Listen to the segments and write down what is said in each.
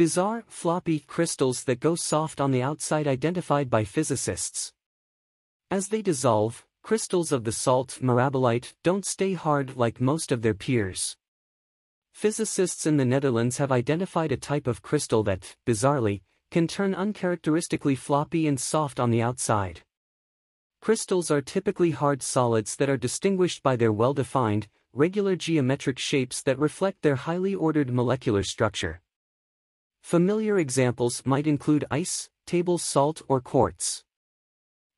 Bizarre, floppy crystals that go soft on the outside identified by physicists. As they dissolve, crystals of the salt mirabilite don't stay hard like most of their peers. Physicists in the Netherlands have identified a type of crystal that, bizarrely, can turn uncharacteristically floppy and soft on the outside. Crystals are typically hard solids that are distinguished by their well-defined, regular geometric shapes that reflect their highly ordered molecular structure. Familiar examples might include ice, table salt or quartz.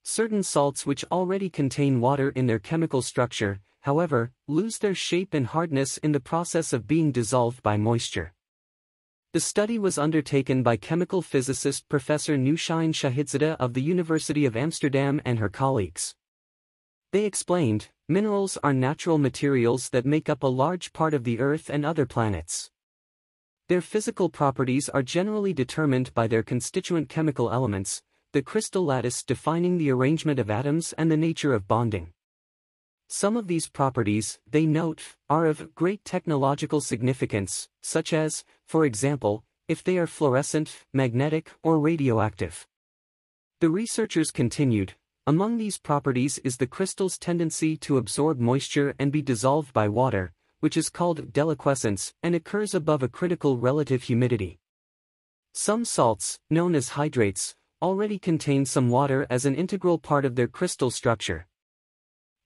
Certain salts which already contain water in their chemical structure, however, lose their shape and hardness in the process of being dissolved by moisture. The study was undertaken by chemical physicist Professor Noushine Shahidzadeh of the University of Amsterdam and her colleagues. They explained, minerals are natural materials that make up a large part of the Earth and other planets. Their physical properties are generally determined by their constituent chemical elements, the crystal lattice defining the arrangement of atoms and the nature of bonding. Some of these properties, they note, are of great technological significance, such as, for example, if they are fluorescent, magnetic, or radioactive. The researchers continued, among these properties is the crystal's tendency to absorb moisture and be dissolved by water, which is called deliquescence and occurs above a critical relative humidity. Some salts, known as hydrates, already contain some water as an integral part of their crystal structure,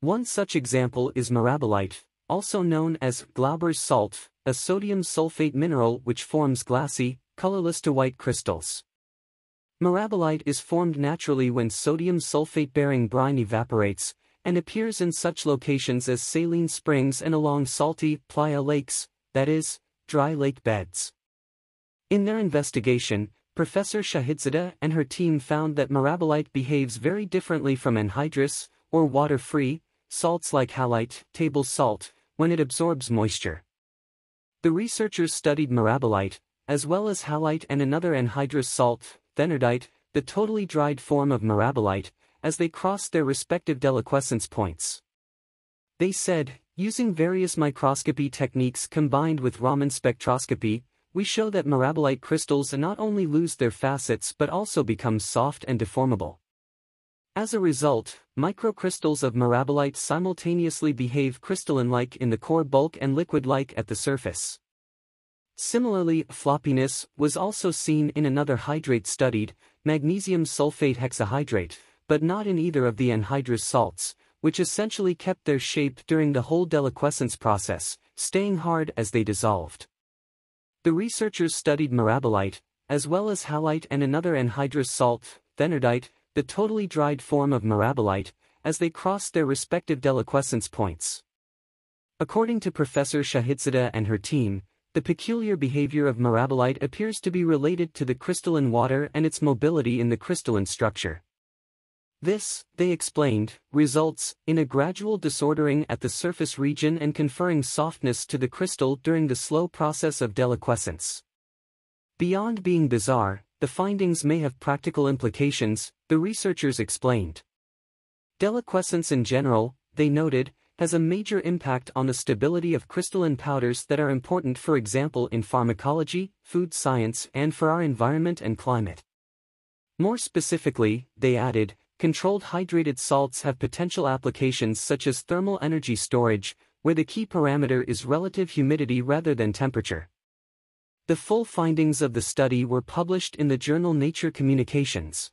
one such example is mirabilite, also known as Glauber's salt, a sodium sulfate mineral which forms glassy, colorless to white crystals. Mirabilite is formed naturally when sodium sulfate-bearing brine evaporates, and appears in such locations as saline springs and along salty, playa lakes, that is, dry lake beds. In their investigation, Professor Shahidzadeh and her team found that mirabilite behaves very differently from anhydrous, or water-free, salts like halite, table salt, when it absorbs moisture. The researchers studied mirabilite, as well as halite and another anhydrous salt, thenardite, the totally dried form of mirabilite, as they crossed their respective deliquescence points. They said, using various microscopy techniques combined with Raman spectroscopy, we show that mirabilite crystals not only lose their facets but also become soft and deformable. As a result, microcrystals of mirabilite simultaneously behave crystalline-like in the core bulk and liquid-like at the surface. Similarly, floppiness was also seen in another hydrate studied, magnesium sulfate hexahydrate, but not in either of the anhydrous salts, which essentially kept their shape during the whole deliquescence process, staying hard as they dissolved. The researchers studied mirabilite, as well as halite and another anhydrous salt, thenardite, the totally dried form of mirabilite, as they crossed their respective deliquescence points. According to Professor Shahidzadeh and her team, the peculiar behavior of mirabilite appears to be related to the crystalline water and its mobility in the crystalline structure. This, they explained, results in a gradual disordering at the surface region and conferring softness to the crystal during the slow process of deliquescence. Beyond being bizarre, the findings may have practical implications, the researchers explained. Deliquescence in general, they noted, has a major impact on the stability of crystalline powders that are important for example in pharmacology, food science and for our environment and climate. More specifically, they added, controlled hydrated salts have potential applications such as thermal energy storage, where the key parameter is relative humidity rather than temperature. The full findings of the study were published in the journal Nature Communications.